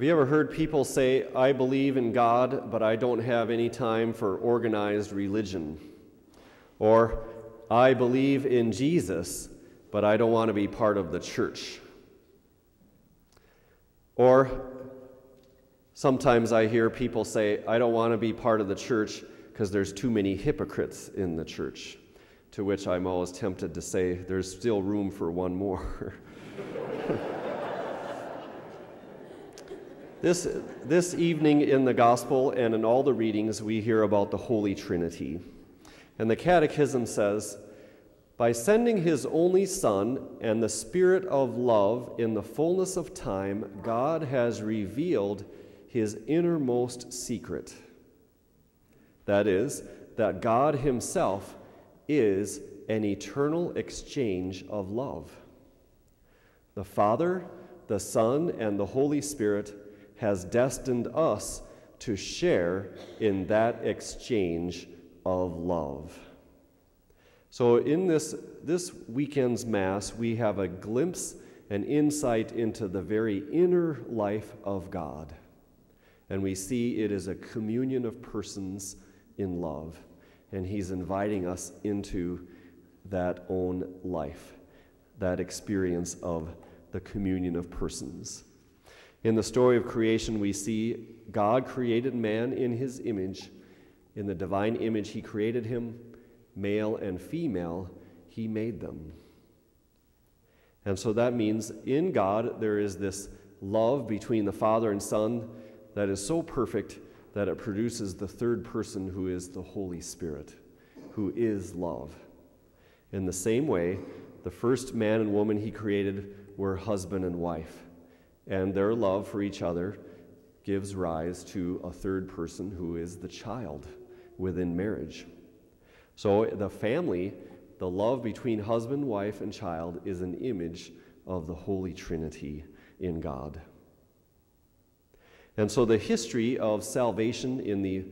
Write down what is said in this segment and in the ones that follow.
Have you ever heard people say, I believe in God, but I don't have any time for organized religion? Or, I believe in Jesus, but I don't want to be part of the church. Or, sometimes I hear people say, I don't want to be part of the church because there's too many hypocrites in the church. To which I'm always tempted to say, there's still room for one more. This, this evening in the Gospel and in all the readings, we hear about the Holy Trinity. And the Catechism says, by sending his only Son and the Spirit of love in the fullness of time, God has revealed his innermost secret. That is, that God himself is an eternal exchange of love. The Father, the Son, and the Holy Spirit has destined us to share in that exchange of love. So, in this, this weekend's Mass, we have a glimpse and insight into the very inner life of God. And we see it is a communion of persons in love. And He's inviting us into that own life, that experience of the communion of persons. In the story of creation, we see God created man in his image. In the divine image, he created him, male and female, he made them. And so that means in God, there is this love between the Father and Son that is so perfect that it produces the third person who is the Holy Spirit, who is love. In the same way, the first man and woman he created were husband and wife and their love for each other gives rise to a third person who is the child within marriage. So the family, the love between husband, wife, and child, is an image of the Holy Trinity in God. And so the history of salvation in the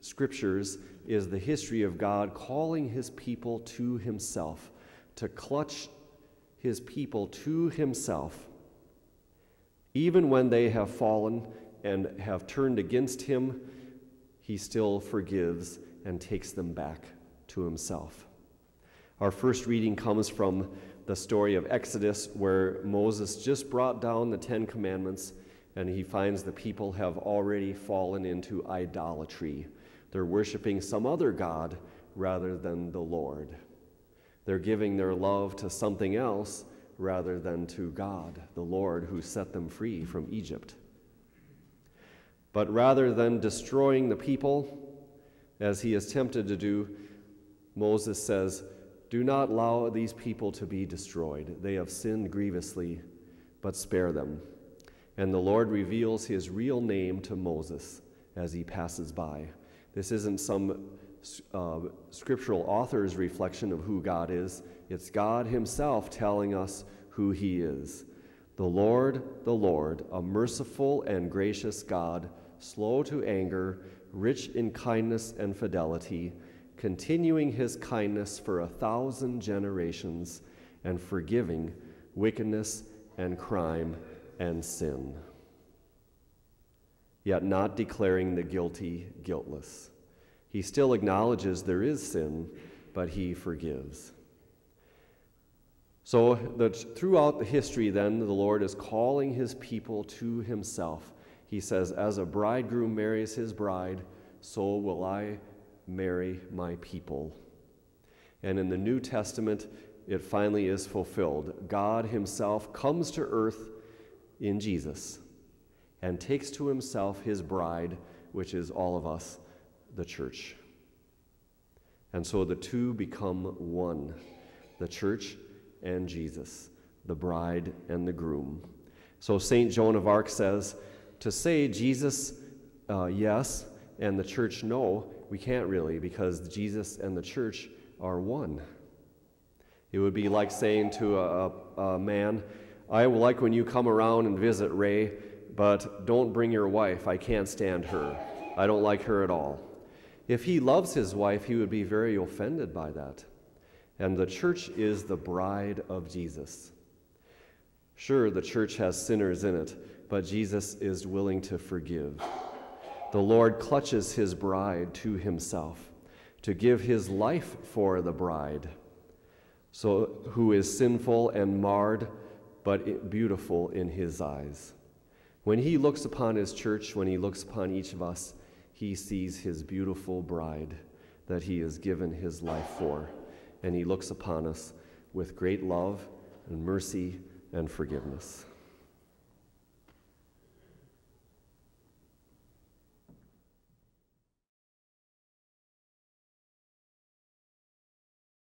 scriptures is the history of God calling his people to himself, to clutch his people to himself even when they have fallen and have turned against him, he still forgives and takes them back to himself. Our first reading comes from the story of Exodus, where Moses just brought down the Ten Commandments and he finds the people have already fallen into idolatry. They're worshiping some other God rather than the Lord. They're giving their love to something else rather than to God, the Lord who set them free from Egypt. But rather than destroying the people, as he is tempted to do, Moses says, Do not allow these people to be destroyed. They have sinned grievously, but spare them. And the Lord reveals his real name to Moses as he passes by. This isn't some uh, scriptural author's reflection of who God is. It's God Himself telling us who He is. The Lord, the Lord, a merciful and gracious God, slow to anger, rich in kindness and fidelity, continuing His kindness for a thousand generations, and forgiving wickedness and crime and sin. Yet not declaring the guilty guiltless. He still acknowledges there is sin, but he forgives. So, that throughout the history, then, the Lord is calling his people to himself. He says, As a bridegroom marries his bride, so will I marry my people. And in the New Testament, it finally is fulfilled. God himself comes to earth in Jesus and takes to himself his bride, which is all of us the church. And so the two become one the church and Jesus, the bride and the groom. So St. Joan of Arc says to say Jesus, uh, yes, and the church, no, we can't really because Jesus and the church are one. It would be like saying to a, a, man, I like when you come around and visit Ray, but don't bring your wife. I can't stand her. I don't like her at all. If he loves his wife, he would be very offended by that. And the church is the bride of Jesus. Sure, the church has sinners in it, but Jesus is willing to forgive. The Lord clutches his bride to himself to give his life for the bride, so who is sinful and marred, but beautiful in his eyes. When he looks upon his church, when he looks upon each of us, he sees his beautiful bride that he has given his life for, and he looks upon us with great love and mercy and forgiveness.